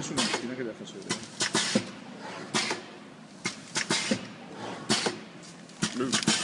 es una máquina que viaja sobre. Luke.